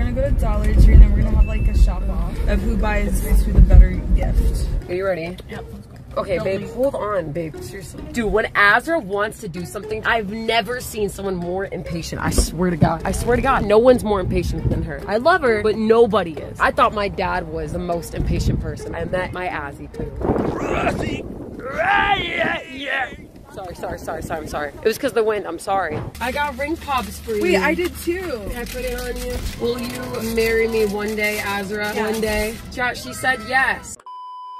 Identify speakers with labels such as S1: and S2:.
S1: gonna go to Dollar Tree and then we're gonna have like a shop off of who buys who the better gift.
S2: Are you ready?
S1: Yep.
S2: Okay,
S1: Don't
S2: babe,
S1: leave.
S2: hold on, babe. Seriously. Dude, when Azra wants to do something, I've never seen someone more impatient. I swear to God. I swear to God. No one's more impatient than her. I love her, but nobody is. I thought my dad was the most impatient person. I met my Azzy too. Sorry, sorry, sorry, sorry, I'm sorry. It was because the wind. I'm sorry. I got ring pops for you.
S1: Wait, I did too.
S2: Can I put it on you? Will you marry me one day, Azra?
S1: Yes.
S2: One day? She said yes.